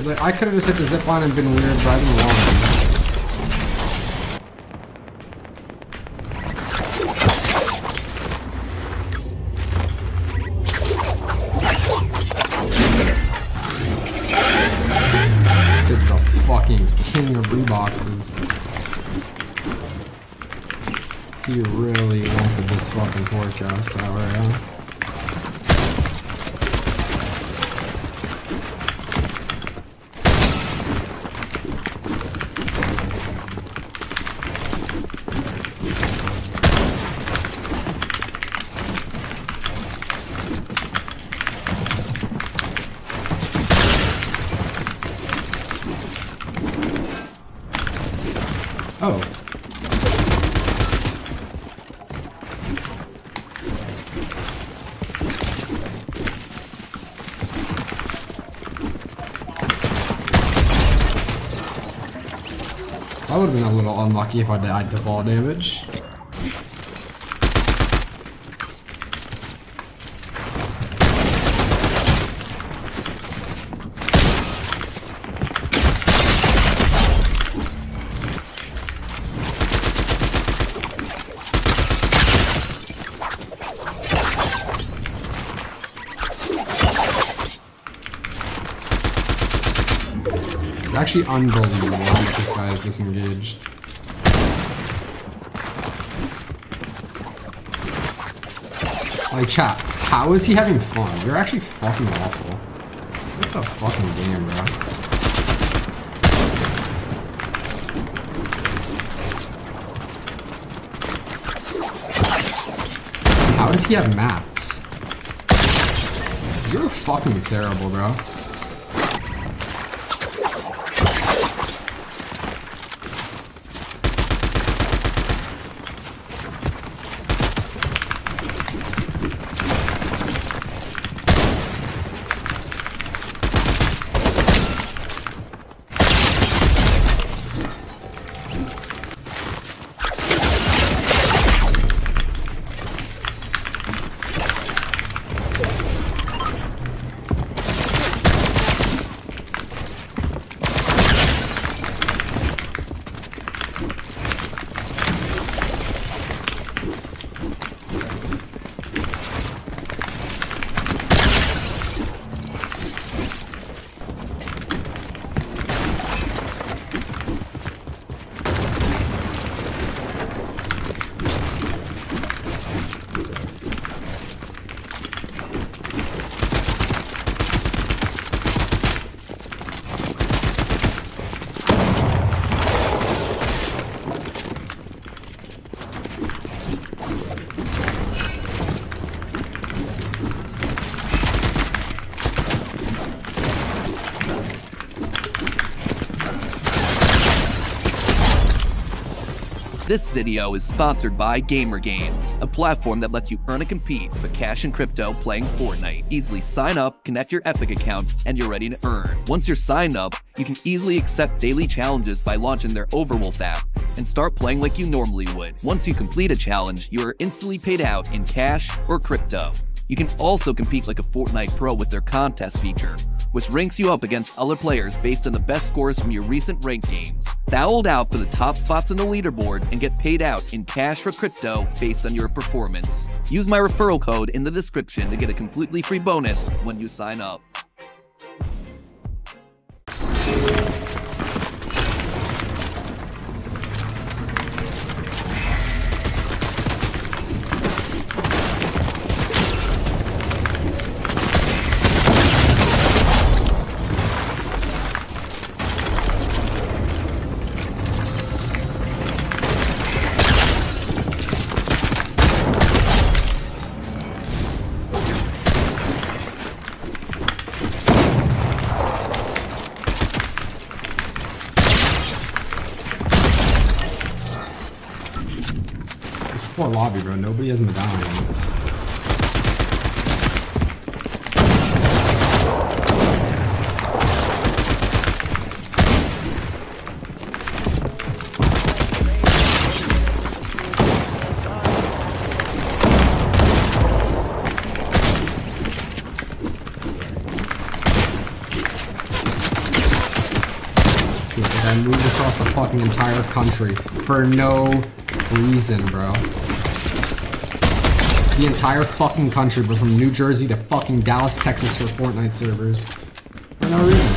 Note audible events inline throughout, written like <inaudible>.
Dude, like, I could have just hit the zip line and been weird driving along. King of reboxes. He really wanted this fucking forecast tower, yeah. Oh. I would have been a little unlucky if I died to fall damage. Actually unbelievable this guy is disengaged. Like chat, how is he having fun? You're actually fucking awful. What the fucking game, bro? How does he have mats? You're fucking terrible, bro. This video is sponsored by GamerGains, a platform that lets you earn and compete for cash and crypto playing Fortnite. Easily sign up, connect your Epic account, and you're ready to earn. Once you're signed up, you can easily accept daily challenges by launching their Overwolf app and start playing like you normally would. Once you complete a challenge, you are instantly paid out in cash or crypto. You can also compete like a Fortnite Pro with their contest feature, which ranks you up against other players based on the best scores from your recent ranked games. Battle it out for the top spots in the leaderboard and get paid out in cash or crypto based on your performance. Use my referral code in the description to get a completely free bonus when you sign up. Lobby, bro. Nobody has medallions. I moved across the fucking entire country for no reason, bro. The entire fucking country, but from New Jersey to fucking Dallas, Texas for Fortnite servers. For no reason.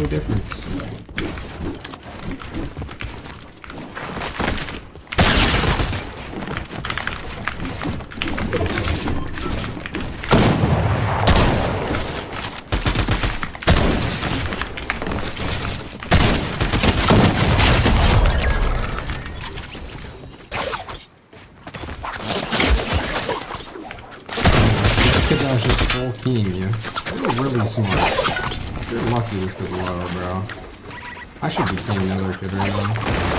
No difference. Team you. You're really smart. You're lucky this kid low, bro. I should be killing another kid right now.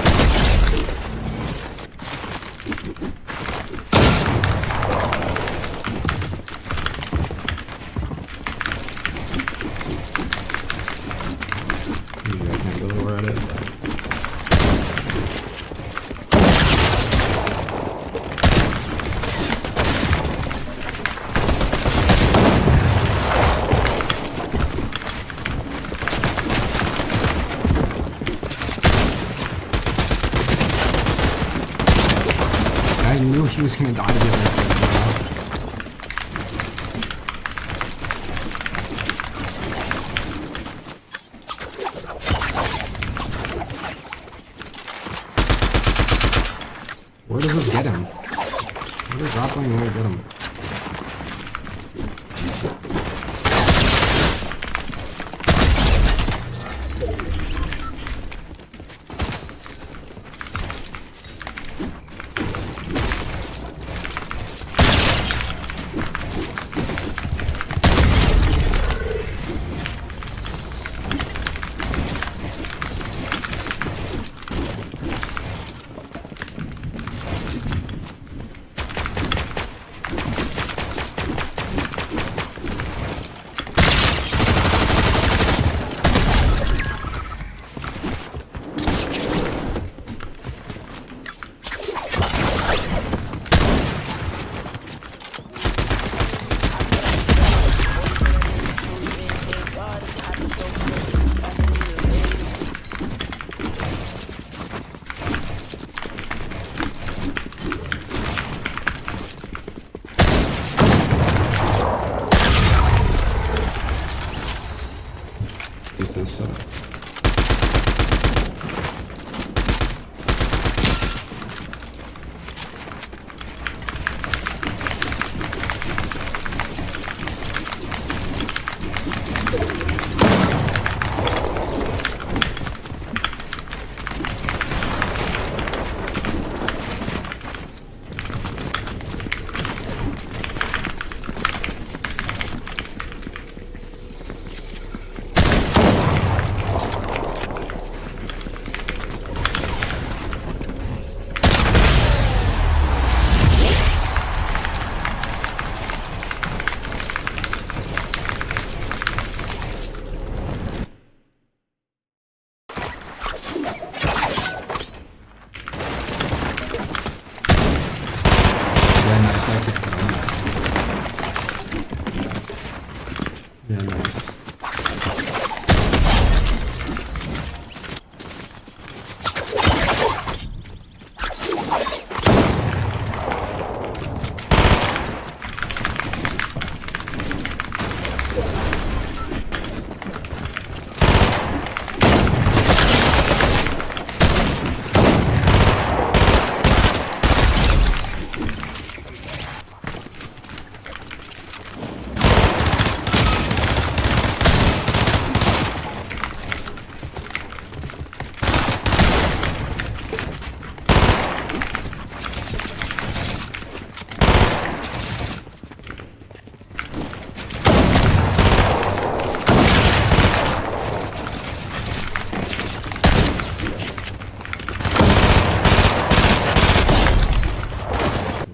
I knew he was gonna die to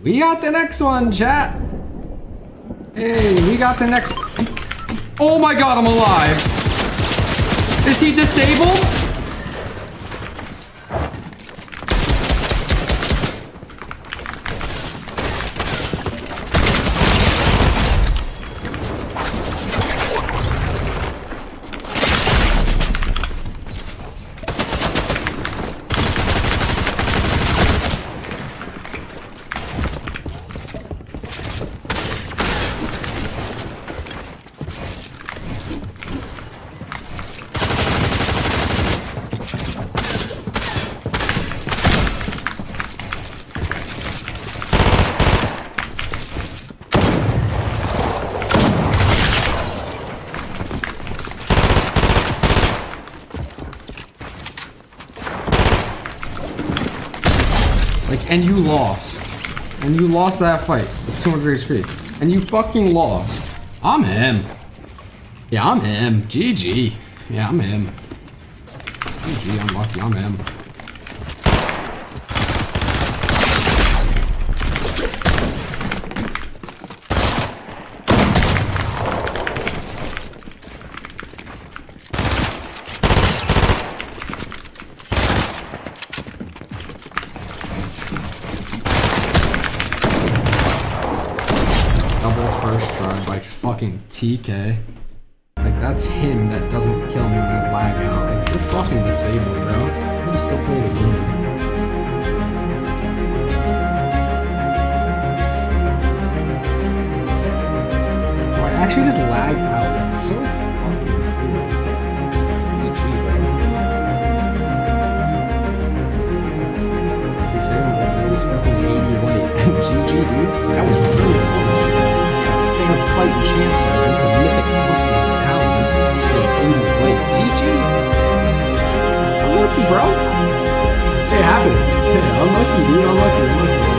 We got the next one, chat. Hey, we got the next. Oh my god, I'm alive. Is he disabled? And you lost. And you lost that fight with 200 HP. And you fucking lost. I'm him. Yeah, I'm him. GG. Yeah, I'm him. GG, I'm lucky, I'm him. TK. Like, that's him that doesn't kill me when I lag out. Like, you're fucking disabled, bro. I'm gonna still play the game. Oh, I actually just lagged out. That's so fair fighting chance there. unlucky, bro. It happens. <laughs> Unlucky, dude. Unlucky. Unlucky.